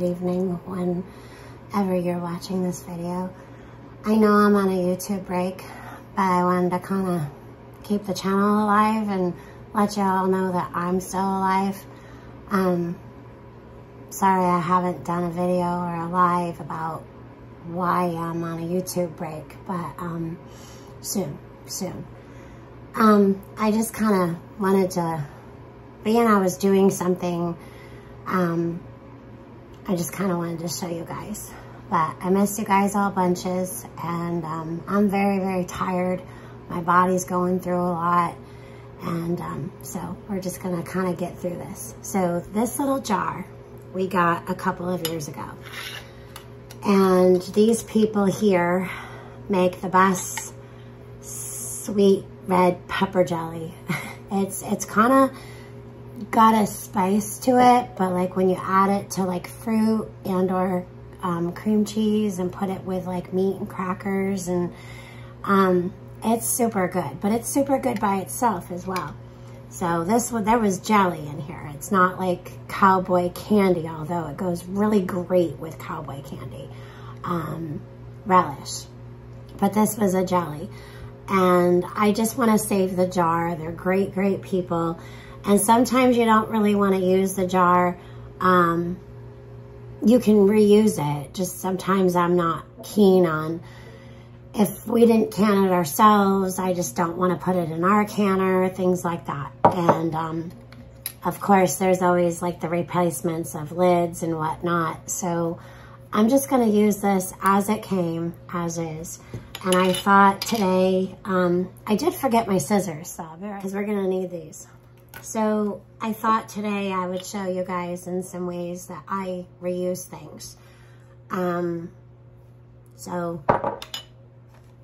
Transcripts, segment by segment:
good evening, whenever you're watching this video. I know I'm on a YouTube break, but I wanted to kind of keep the channel alive and let you all know that I'm still alive. Um, sorry I haven't done a video or a live about why I'm on a YouTube break, but um, soon, soon. Um, I just kind of wanted to, being I was doing something, um, I just kind of wanted to show you guys. But I missed you guys all bunches, and um, I'm very, very tired. My body's going through a lot, and um, so we're just to kind of get through this. So this little jar we got a couple of years ago. And these people here make the best sweet red pepper jelly. It's it's kind of got a spice to it, but like when you add it to like fruit and or um, cream cheese and put it with like meat and crackers and um, it's super good, but it's super good by itself as well. So this one, there was jelly in here. It's not like cowboy candy, although it goes really great with cowboy candy um, relish. But this was a jelly. And I just want to save the jar. They're great, great people. And sometimes you don't really want to use the jar. Um, you can reuse it. Just sometimes I'm not keen on, if we didn't can it ourselves, I just don't want to put it in our canner, things like that. And um, of course, there's always like the replacements of lids and whatnot. So I'm just going to use this as it came, as is. And I thought today, um, I did forget my scissors, though, because we're going to need these. So I thought today I would show you guys in some ways that I reuse things. Um, so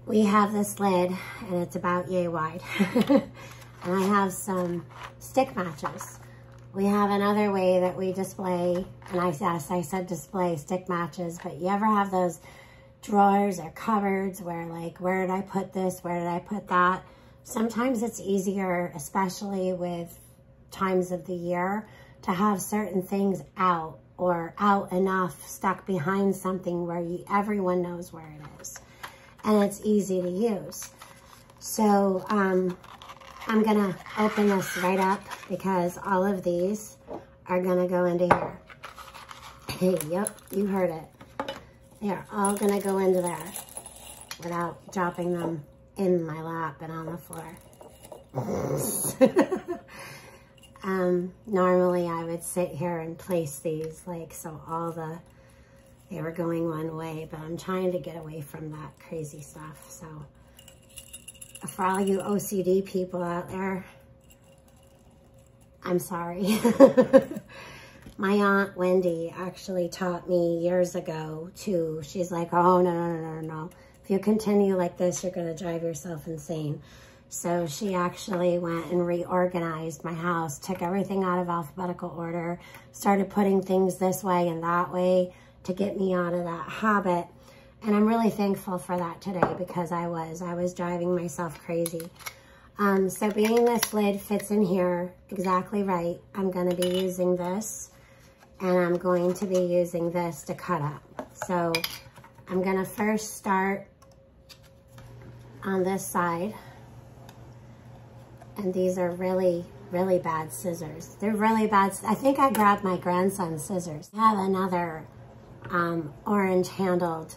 we have this lid, and it's about yay wide. and I have some stick matches. We have another way that we display, and I, yes, I said display stick matches, but you ever have those drawers or cupboards where like, where did I put this? Where did I put that? Sometimes it's easier, especially with times of the year, to have certain things out or out enough stuck behind something where you, everyone knows where it is. And it's easy to use. So, um, I'm gonna open this right up because all of these are gonna go into here. Hey, yep, you heard it. They're all gonna go into there without dropping them in my lap and on the floor. um, normally I would sit here and place these like so all the, they were going one way, but I'm trying to get away from that crazy stuff, so for all you OCD people out there, I'm sorry. My Aunt Wendy actually taught me years ago too. She's like, oh, no, no, no, no, no. If you continue like this, you're going to drive yourself insane. So she actually went and reorganized my house, took everything out of alphabetical order, started putting things this way and that way to get me out of that habit. And I'm really thankful for that today because I was. I was driving myself crazy. Um, so being this lid fits in here exactly right, I'm going to be using this and I'm going to be using this to cut up. So I'm going to first start on this side. And these are really, really bad scissors. They're really bad. I think I grabbed my grandson's scissors. I have another um, orange handled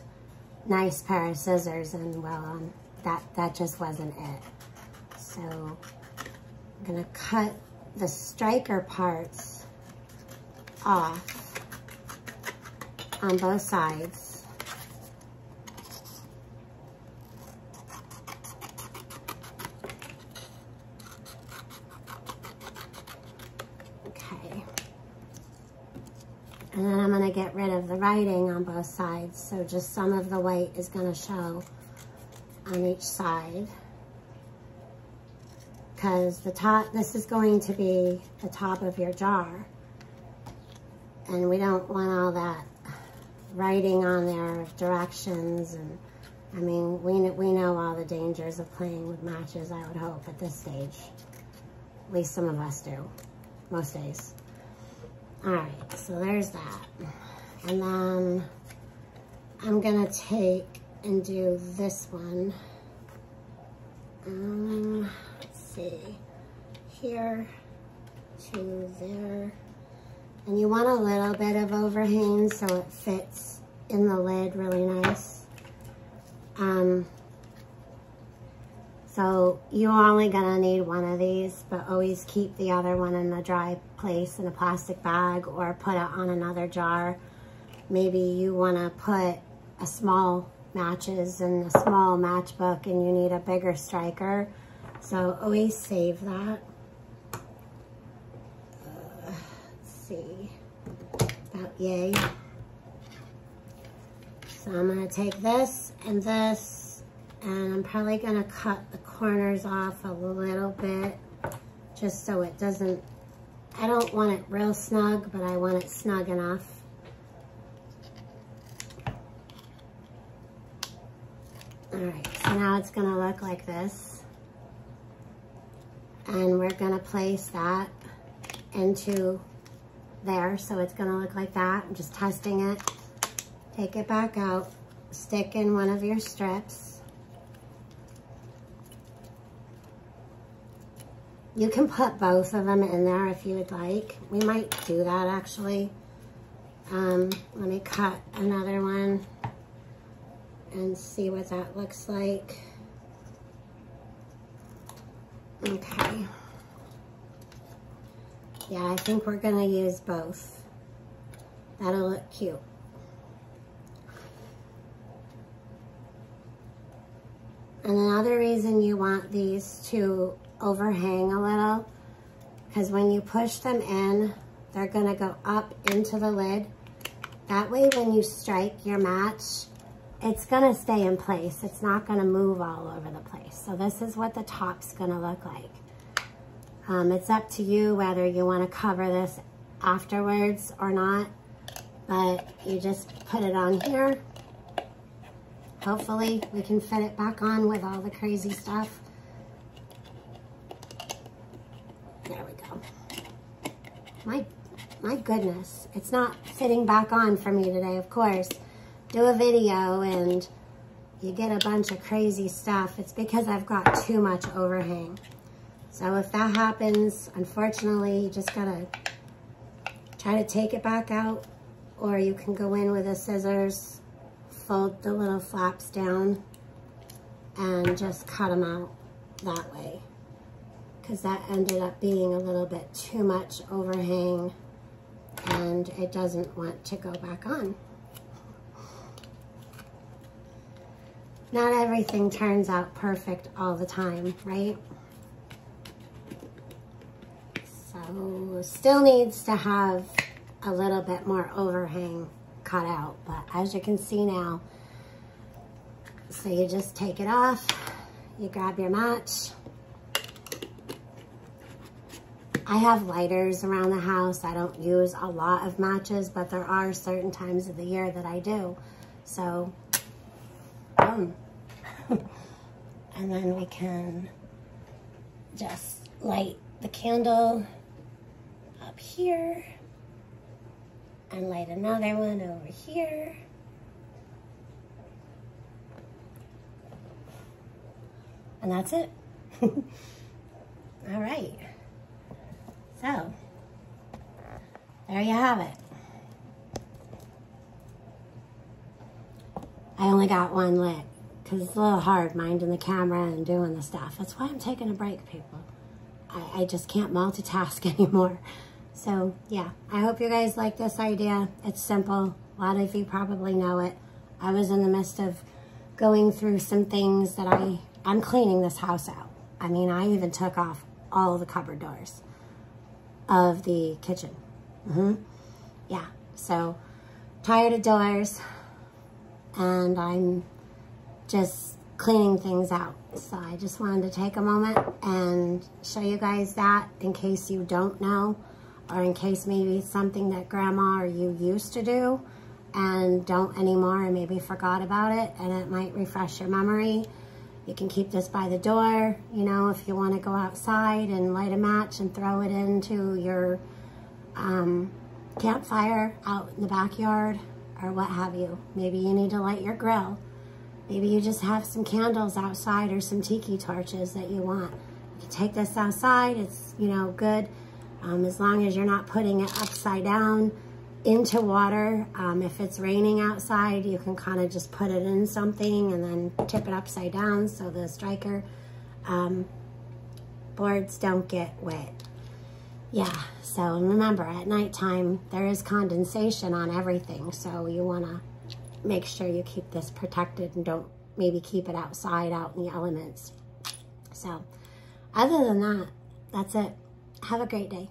nice pair of scissors and well, um, that, that just wasn't it. So I'm gonna cut the striker parts off on both sides. And then I'm gonna get rid of the writing on both sides. So just some of the white is gonna show on each side. Because the top, this is going to be the top of your jar. And we don't want all that writing on there of directions and I mean, we, we know all the dangers of playing with matches, I would hope, at this stage. At least some of us do, most days. All right, so there's that. And then I'm gonna take and do this one. Um, let's see, here to there. And you want a little bit of overhang so it fits in the lid really nice. Um, so you're only gonna need one of these, but always keep the other one in a dry place in a plastic bag or put it on another jar. Maybe you wanna put a small matches and a small matchbook and you need a bigger striker. So always save that. See, about yay. So I'm gonna take this and this and I'm probably gonna cut the corners off a little bit just so it doesn't, I don't want it real snug, but I want it snug enough. All right, so now it's gonna look like this. And we're gonna place that into there. So it's gonna look like that. I'm just testing it. Take it back out, stick in one of your strips. You can put both of them in there if you would like. We might do that actually. Um, let me cut another one and see what that looks like. Okay. Yeah, I think we're gonna use both. That'll look cute. And another reason you want these to overhang a little, because when you push them in, they're gonna go up into the lid. That way when you strike your match, it's gonna stay in place. It's not gonna move all over the place. So this is what the top's gonna look like. Um, it's up to you whether you wanna cover this afterwards or not, but you just put it on here. Hopefully we can fit it back on with all the crazy stuff. There we go. My, my goodness, it's not fitting back on for me today, of course. Do a video and you get a bunch of crazy stuff, it's because I've got too much overhang. So if that happens, unfortunately, you just gotta try to take it back out or you can go in with the scissors, fold the little flaps down and just cut them out that way because that ended up being a little bit too much overhang and it doesn't want to go back on. not everything turns out perfect all the time, right? So still needs to have a little bit more overhang cut out, but as you can see now, so you just take it off, you grab your match. I have lighters around the house. I don't use a lot of matches, but there are certain times of the year that I do. So boom. Um, and then we can just light the candle up here and light another one over here. And that's it. All right. So, there you have it. I only got one lit because it's a little hard minding the camera and doing the stuff. That's why I'm taking a break, people. I, I just can't multitask anymore. So yeah, I hope you guys like this idea. It's simple. A lot of you probably know it. I was in the midst of going through some things that I, I'm cleaning this house out. I mean, I even took off all the cupboard doors of the kitchen. Mm -hmm. Yeah, so tired of doors and I'm just cleaning things out. So I just wanted to take a moment and show you guys that in case you don't know or in case maybe it's something that grandma or you used to do and don't anymore and maybe forgot about it and it might refresh your memory. You can keep this by the door, you know, if you want to go outside and light a match and throw it into your um, campfire out in the backyard or what have you. Maybe you need to light your grill. Maybe you just have some candles outside or some tiki torches that you want. You can take this outside. It's, you know, good um, as long as you're not putting it upside down into water. Um, if it's raining outside, you can kind of just put it in something and then tip it upside down so the striker um, boards don't get wet. Yeah, so remember at nighttime, there is condensation on everything. So you want to make sure you keep this protected and don't maybe keep it outside out in the elements. So other than that, that's it. Have a great day.